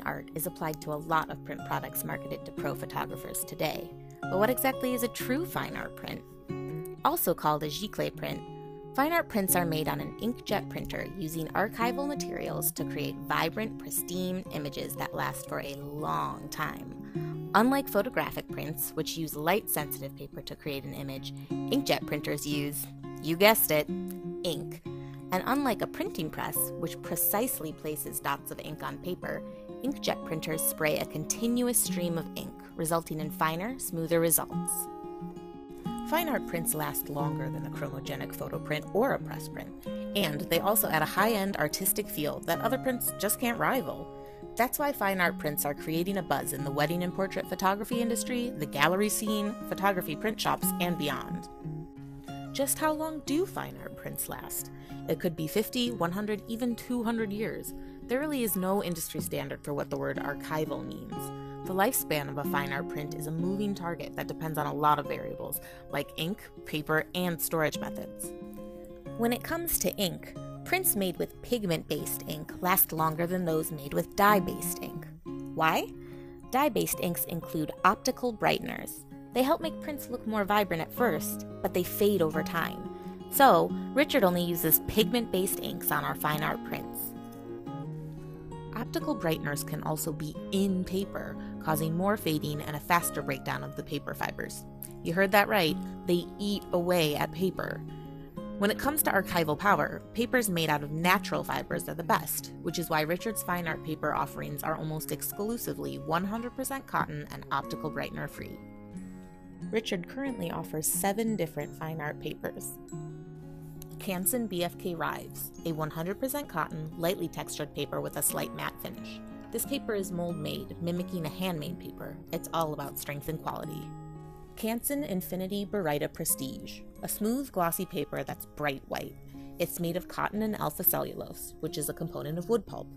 fine art is applied to a lot of print products marketed to pro photographers today. But what exactly is a true fine art print? Also called a giclée print, fine art prints are made on an inkjet printer using archival materials to create vibrant, pristine images that last for a long time. Unlike photographic prints, which use light sensitive paper to create an image, inkjet printers use, you guessed it, ink. And unlike a printing press, which precisely places dots of ink on paper, inkjet printers spray a continuous stream of ink, resulting in finer, smoother results. Fine art prints last longer than a chromogenic photo print or a press print, and they also add a high end artistic feel that other prints just can't rival. That's why fine art prints are creating a buzz in the wedding and portrait photography industry, the gallery scene, photography print shops, and beyond. Just how long do fine art prints last? It could be 50, 100, even 200 years. There really is no industry standard for what the word archival means. The lifespan of a fine art print is a moving target that depends on a lot of variables, like ink, paper, and storage methods. When it comes to ink, prints made with pigment based ink last longer than those made with dye based ink. Why? Dye based inks include optical brighteners. They help make prints look more vibrant at first, but they fade over time. So, Richard only uses pigment based inks on our fine art prints. Optical brighteners can also be in paper, causing more fading and a faster breakdown of the paper fibers. You heard that right, they eat away at paper. When it comes to archival power, papers made out of natural fibers are the best, which is why Richard's fine art paper offerings are almost exclusively 100% cotton and optical brightener free. Richard currently offers seven different fine art papers. Canson BFK Rives, a 100% cotton, lightly textured paper with a slight matte finish. This paper is mold made, mimicking a handmade paper. It's all about strength and quality. Canson Infinity Baryta Prestige, a smooth, glossy paper that's bright white. It's made of cotton and alpha cellulose, which is a component of wood pulp.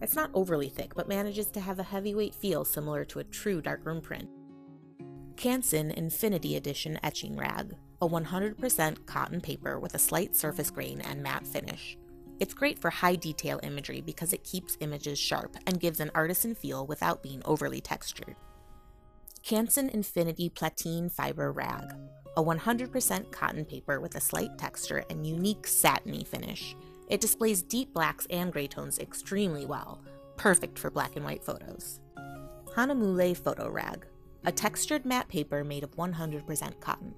It's not overly thick, but manages to have a heavyweight feel similar to a true darkroom print. Canson Infinity Edition Etching Rag, a 100% cotton paper with a slight surface grain and matte finish. It's great for high detail imagery because it keeps images sharp and gives an artisan feel without being overly textured. Canson Infinity Platine Fiber Rag, a 100% cotton paper with a slight texture and unique satiny finish. It displays deep blacks and gray tones extremely well, perfect for black and white photos. Hahnemühle Photo Rag, a textured matte paper made of 100% cotton.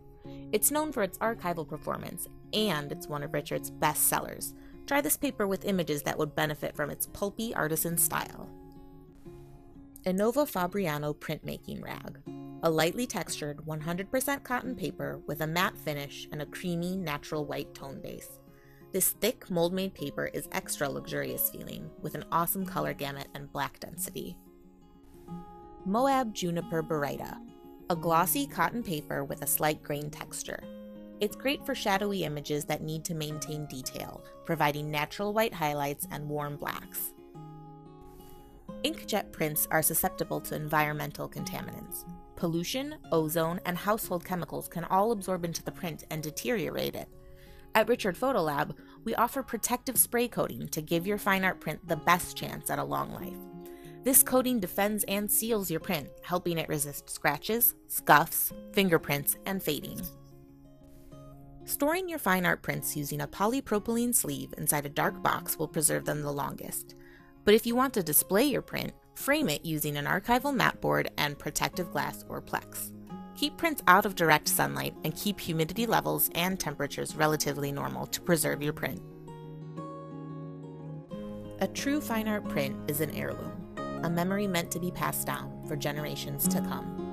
It's known for its archival performance, and it's one of Richard's best sellers. Try this paper with images that would benefit from its pulpy artisan style. Innova Fabriano Printmaking Rag, a lightly textured 100% cotton paper with a matte finish and a creamy, natural white tone base. This thick, mold made paper is extra luxurious feeling, with an awesome color gamut and black density. Moab Juniper Baryta, a glossy cotton paper with a slight grain texture. It's great for shadowy images that need to maintain detail, providing natural white highlights and warm blacks. Inkjet prints are susceptible to environmental contaminants. Pollution, ozone, and household chemicals can all absorb into the print and deteriorate it. At Richard Photolab, we offer protective spray coating to give your fine art print the best chance at a long life. This coating defends and seals your print, helping it resist scratches, scuffs, fingerprints, and fading. Storing your fine art prints using a polypropylene sleeve inside a dark box will preserve them the longest. But if you want to display your print, frame it using an archival mat board and protective glass or Plex. Keep prints out of direct sunlight and keep humidity levels and temperatures relatively normal to preserve your print. A true fine art print is an heirloom a memory meant to be passed down for generations to come.